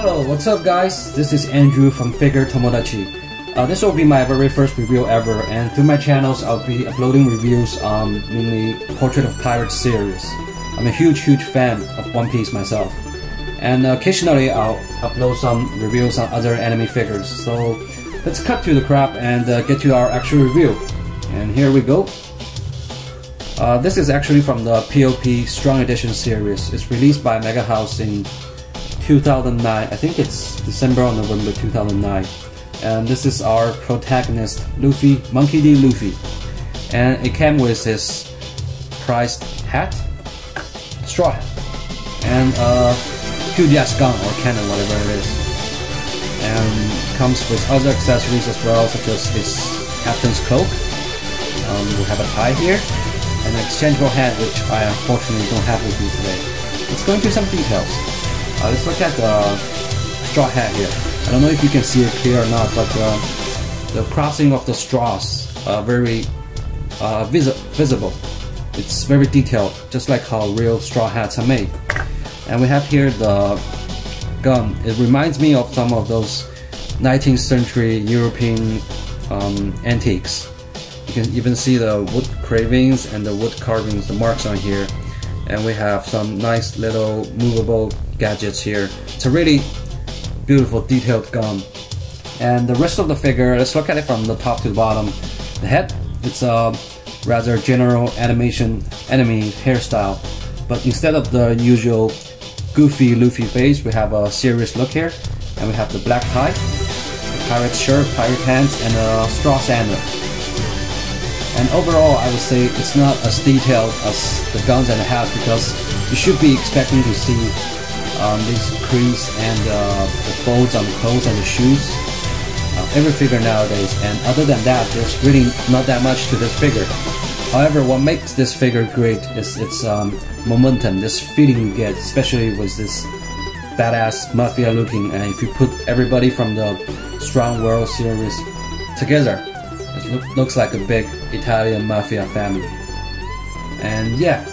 Hello, what's up guys? This is Andrew from Figure Tomodachi. Uh, this will be my very first review ever and through my channels I'll be uploading reviews on mainly Portrait of Pirates series. I'm a huge huge fan of One Piece myself. And occasionally I'll upload some reviews on other anime figures. So let's cut to the crap and uh, get to our actual review. And here we go. Uh, this is actually from the POP Strong Edition series. It's released by MegaHouse in 2009. I think it's December or November 2009. And this is our protagonist, Luffy, Monkey D. Luffy. And it came with his prized hat, straw hat, and a huge ass gun or cannon, whatever it is. And comes with other accessories as well, such as his captain's cloak. Um, we have a tie here, and an exchangeable hat, which I unfortunately don't have with me today. Let's go into some details. Uh, let's look at the straw hat here. I don't know if you can see it clear or not, but uh, the crossing of the straws are very uh, vis visible. It's very detailed, just like how real straw hats are made. And we have here the gun. It reminds me of some of those 19th century European um, antiques. You can even see the wood carvings and the wood carvings, the marks on here. And we have some nice little movable gadgets here. It's a really beautiful detailed gun. And the rest of the figure, let's look at it from the top to the bottom. The head, it's a rather general animation enemy hairstyle. But instead of the usual goofy Luffy face, we have a serious look here. And we have the black tie, pirate shirt, pirate pants, and a straw sandal. And overall, I would say it's not as detailed as the guns and the hats because you should be expecting to see um, these crease and uh, the folds on the clothes and the shoes. Uh, every figure nowadays, and other than that, there's really not that much to this figure. However, what makes this figure great is its um, momentum, this feeling you get, especially with this badass mafia looking. And if you put everybody from the Strong World series together, it look, looks like a big Italian mafia family. And yeah,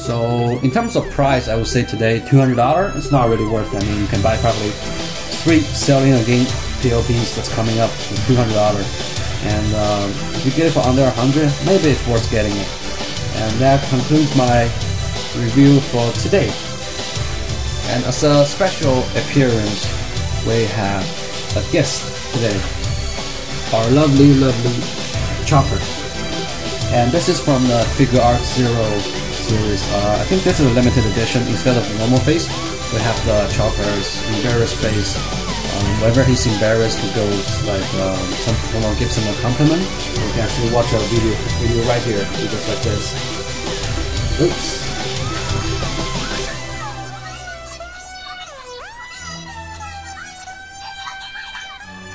so in terms of price, I would say today $200. It's not really worth. It. I mean, you can buy probably three Sailing Again POPs that's coming up for $200. And um, if you get it for under 100, maybe it's worth getting it. And that concludes my review for today. And as a special appearance, we have a guest today our lovely, lovely Chopper. And this is from the Figuarts Zero series. Uh, I think this is a limited edition. Instead of the normal face, we have the Chopper's embarrassed face. Um, whenever he's embarrassed, he goes like um, some, someone gives him a compliment. You can actually watch a video video right here. He goes like this. Oops.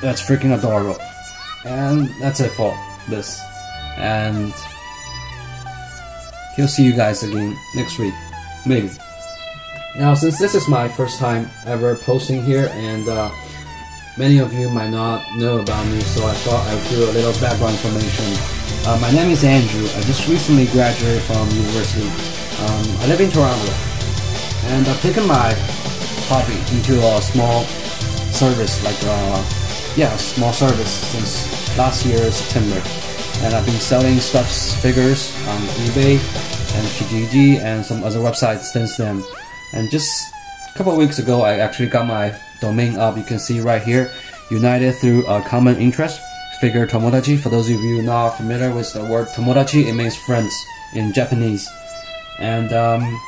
That's freaking adorable. And that's it for this. And he'll see you guys again next week. Maybe. Now, since this is my first time ever posting here, and uh, many of you might not know about me, so I thought I'd do a little background information. Uh, my name is Andrew. I just recently graduated from university. Um, I live in Toronto, and I've taken my hobby into a small service, like uh, yeah, a small service since last year September, and I've been selling stuffs figures on eBay and and some other websites since then. And just a couple weeks ago, I actually got my domain up. You can see right here, united through a common interest. Figure Tomodachi. For those of you not familiar with the word Tomodachi, it means friends in Japanese. And um,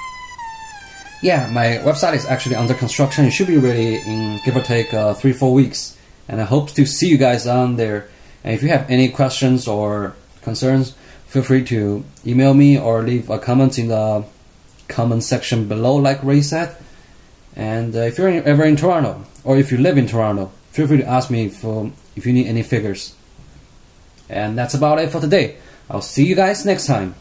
yeah, my website is actually under construction. It should be ready in give or take uh, three four weeks. And I hope to see you guys on there. And if you have any questions or concerns, feel free to email me or leave a comment in the comment section below, like Ray said. And uh, if you're ever in Toronto, or if you live in Toronto, feel free to ask me for if you need any figures. And that's about it for today. I'll see you guys next time.